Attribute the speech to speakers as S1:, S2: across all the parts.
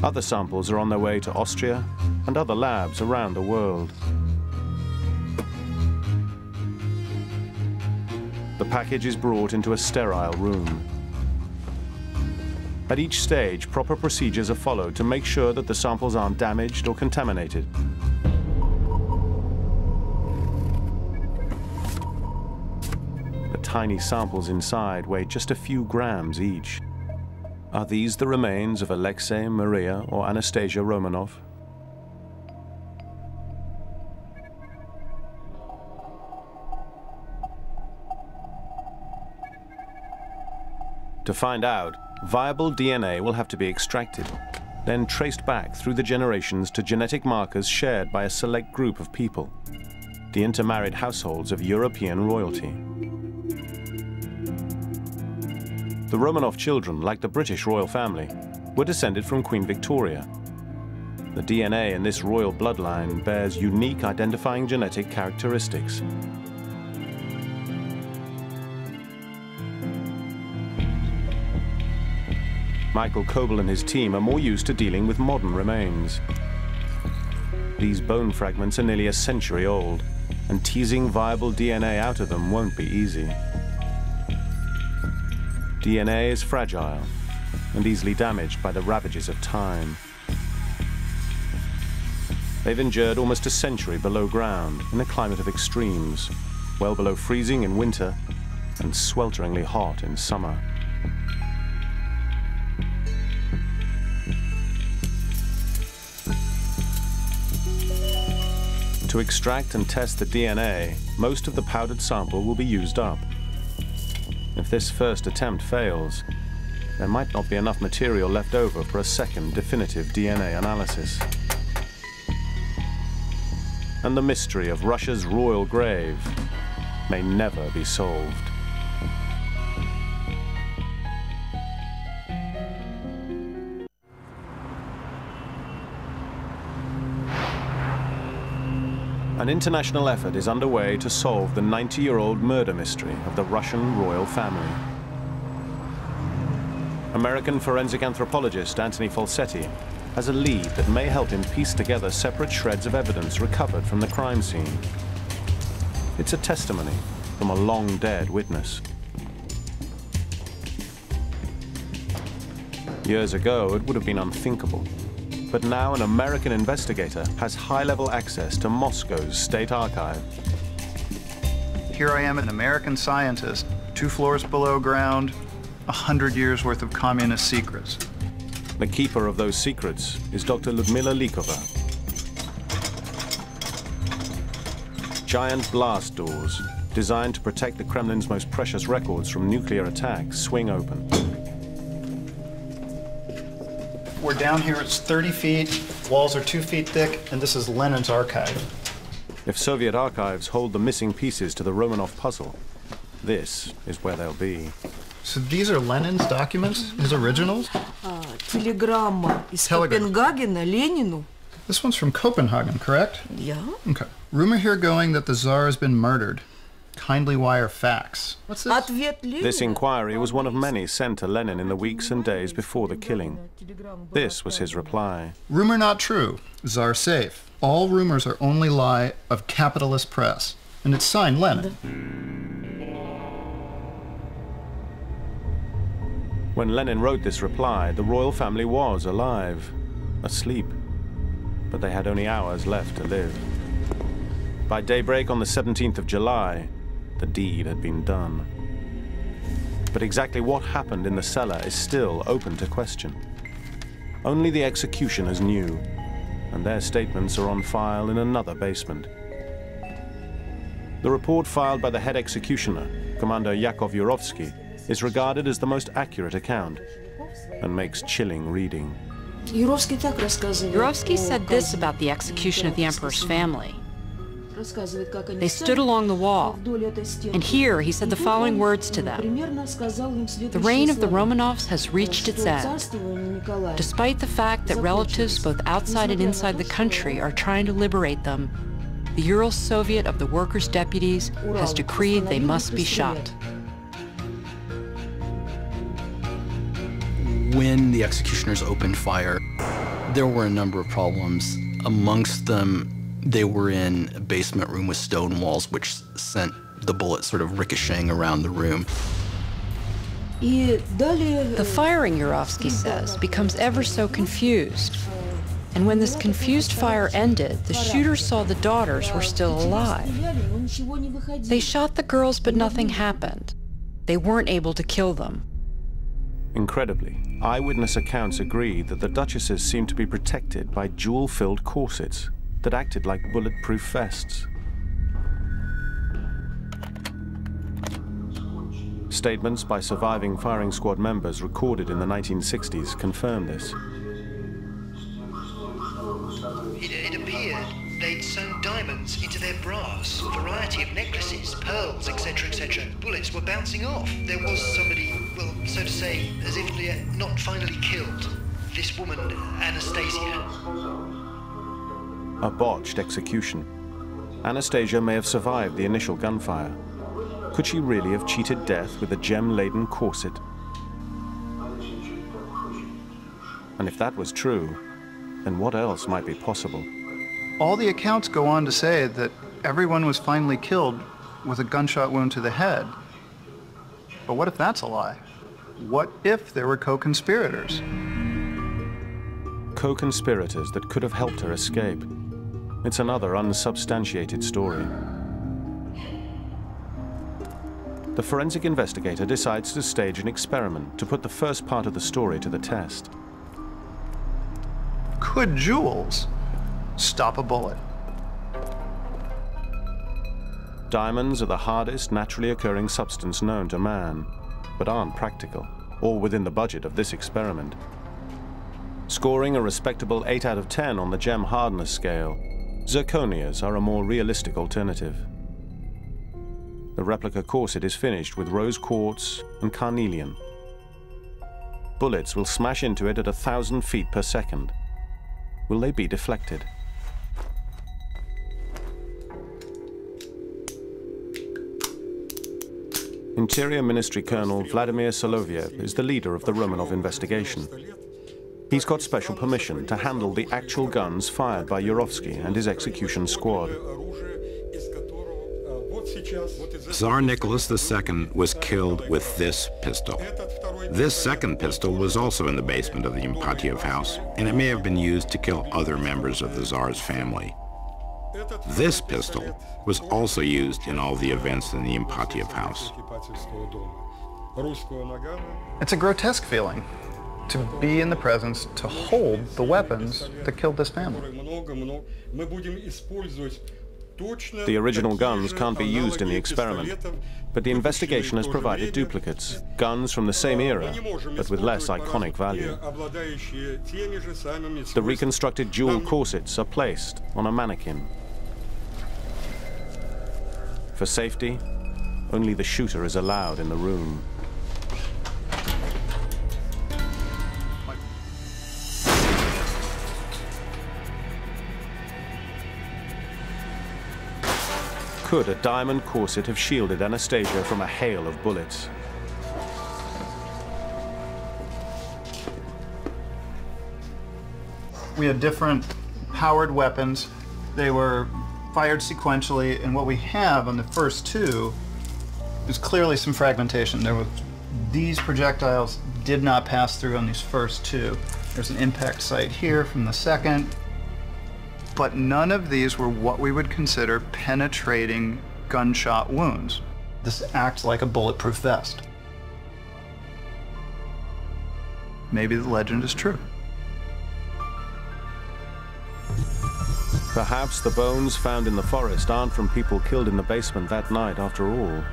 S1: Other samples are on their way to Austria and other labs around the world. The package is brought into a sterile room. At each stage, proper procedures are followed to make sure that the samples aren't damaged or contaminated. The tiny samples inside weigh just a few grams each. Are these the remains of Alexei, Maria, or Anastasia Romanov? To find out, viable DNA will have to be extracted, then traced back through the generations to genetic markers shared by a select group of people, the intermarried households of European royalty. The Romanov children, like the British royal family, were descended from Queen Victoria. The DNA in this royal bloodline bears unique identifying genetic characteristics. Michael Coble and his team are more used to dealing with modern remains. These bone fragments are nearly a century old, and teasing viable DNA out of them won't be easy. DNA is fragile and easily damaged by the ravages of time. They've endured almost a century below ground in a climate of extremes, well below freezing in winter and swelteringly hot in summer. To extract and test the DNA, most of the powdered sample will be used up. If this first attempt fails, there might not be enough material left over for a second definitive DNA analysis. And the mystery of Russia's royal grave may never be solved. An international effort is underway to solve the 90-year-old murder mystery of the Russian royal family. American forensic anthropologist Anthony Falsetti has a lead that may help him piece together separate shreds of evidence recovered from the crime scene. It's a testimony from a long-dead witness. Years ago, it would have been unthinkable but now an American investigator has high-level access to Moscow's state archive.
S2: Here I am, an American scientist, two floors below ground, a hundred years worth of communist secrets.
S1: The keeper of those secrets is Dr. Ludmila Likova. Giant blast doors, designed to protect the Kremlin's most precious records from nuclear attack, swing open.
S2: We're down here, it's 30 feet, walls are two feet thick, and this is Lenin's archive.
S1: If Soviet archives hold the missing pieces to the Romanov puzzle, this is where they'll be.
S2: So these are Lenin's documents, his originals?
S3: Телеграмма из Копенгагена Ленину.
S2: This one's from Copenhagen, correct?
S3: Yeah.
S2: Okay. Rumor here going that the Tsar has been murdered. Kindly wire facts. What's this?
S1: This inquiry was one of many sent to Lenin in the weeks and days before the killing. This was his reply.
S2: Rumor not true. Tsar safe. All rumors are only lie of capitalist press. And it's signed Lenin.
S1: When Lenin wrote this reply, the royal family was alive, asleep. But they had only hours left to live. By daybreak on the 17th of July, the deed had been done. But exactly what happened in the cellar is still open to question. Only the executioners knew, and their statements are on file in another basement. The report filed by the head executioner, Commander Yakov Yurovsky, is regarded as the most accurate account and makes chilling reading.
S4: Yurovsky said this about the execution of the emperor's family. They stood along the wall, and here he said the following words to them. The reign of the Romanovs has reached its end. Despite the fact that relatives both outside and inside the country are trying to liberate them, the Ural Soviet of the Workers' Deputies has decreed they must be shot.
S5: When the executioners opened fire, There were a number of problems. Amongst them, they were in a basement room with stone walls, which sent the bullets sort of ricocheting around the room.
S4: The firing, Yurovsky says, becomes ever so confused. And when this confused fire ended, the shooters saw the daughters were still alive. They shot the girls, but nothing happened. They weren't able to kill them.
S1: Incredibly, eyewitness accounts agree that the duchesses seemed to be protected by jewel-filled corsets that acted like bulletproof vests. Statements by surviving firing squad members recorded in the 1960s confirm this.
S6: It, it appeared they'd sewn diamonds into their bras, a variety of necklaces, pearls, etc., etc. Bullets were bouncing off. There was somebody, well, so to say, as if not finally killed. This woman, Anastasia.
S1: A botched execution. Anastasia may have survived the initial gunfire. Could she really have cheated death with a gem-laden corset? And if that was true, then what else might be possible?
S2: All the accounts go on to say that everyone was finally killed with a gunshot wound to the head. But what if that's a lie? What if there were co-conspirators?
S1: Co-conspirators that could have helped her escape. It's another unsubstantiated story. The forensic investigator decides to stage an experiment to put the first part of the story to the test.
S2: Could jewels stop a bullet?
S1: Diamonds are the hardest naturally occurring substance known to man, but aren't practical, or within the budget of this experiment. Scoring a respectable 8 out of 10 on the gem hardness scale, zirconias are a more realistic alternative. The replica corset is finished with rose quartz and carnelian. Bullets will smash into it at a thousand feet per second. Will they be deflected? Interior Ministry Colonel Vladimir Soloviev is the leader of the Romanov investigation. He's got special permission to handle the actual guns fired by Yurovsky and his execution squad.
S7: Tsar Nicholas II was killed with this pistol. This second pistol was also in the basement of the Ipatiev house, and it may have been used to kill other members of the Tsar's family. This pistol was also used in all the events in the Ipatiev house.
S2: It's a grotesque feeling to be in the presence, to hold the weapons that killed this family.
S1: The original guns can't be used in the experiment, but the investigation has provided duplicates, guns from the same era, but with less iconic value. The reconstructed jewel um, corsets are placed on a mannequin for safety, only the shooter is allowed in the room. Could a diamond corset have shielded Anastasia from a hail of bullets?
S2: We had different powered weapons. They were fired sequentially, and what we have on the first two is clearly some fragmentation. There was these projectiles did not pass through on these first two. There's an impact site here from the second, but none of these were what we would consider penetrating gunshot wounds. This acts like a bulletproof vest. Maybe the legend is true.
S1: Perhaps the bones found in the forest aren't from people killed in the basement that night after all.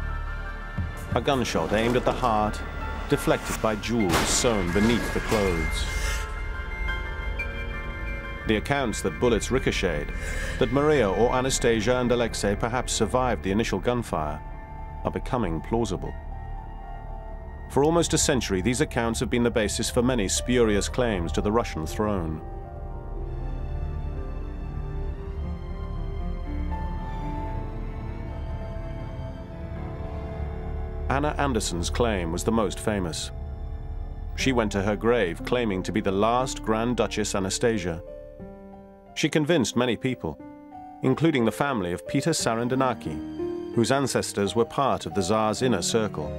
S1: A gunshot aimed at the heart, deflected by jewels sewn beneath the clothes. The accounts that bullets ricocheted, that Maria or Anastasia and Alexei perhaps survived the initial gunfire, are becoming plausible. For almost a century, these accounts have been the basis for many spurious claims to the Russian throne. Anna Anderson's claim was the most famous. She went to her grave claiming to be the last Grand Duchess Anastasia. She convinced many people, including the family of Peter Sarandinaki, whose ancestors were part of the Tsar's inner circle.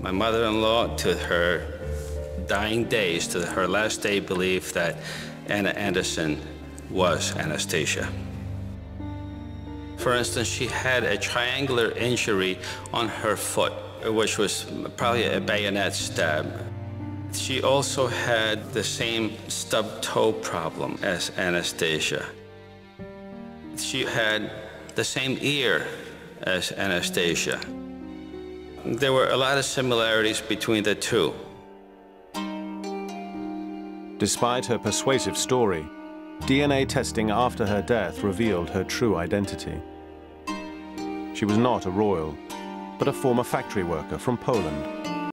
S8: My mother-in-law, to her dying days, to her last day, believed that Anna Anderson was Anastasia. For instance, she had a triangular injury on her foot, which was probably a bayonet stab. She also had the same stub toe problem as Anastasia. She had the same ear as Anastasia. There were a lot of similarities between the two.
S1: Despite her persuasive story, DNA testing after her death revealed her true identity. She was not a royal, but a former factory worker from Poland.